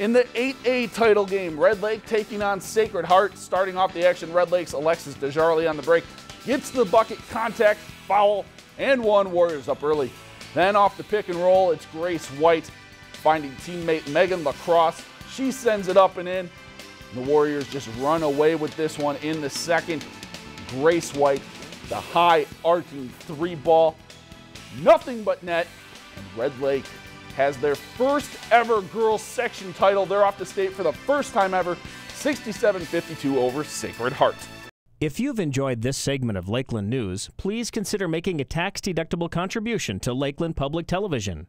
In the 8A title game, Red Lake taking on Sacred Heart. Starting off the action, Red Lake's Alexis Desjarlait on the break gets the bucket, contact, foul, and one. Warriors up early. Then off the pick and roll, it's Grace White finding teammate Megan Lacrosse. She sends it up and in. The Warriors just run away with this one in the second. Grace White, the high arcing three ball, nothing but net. And Red Lake has their first ever girls section title. They're off to state for the first time ever, 67 52 over Sacred Heart. If you've enjoyed this segment of Lakeland News, please consider making a tax deductible contribution to Lakeland Public Television.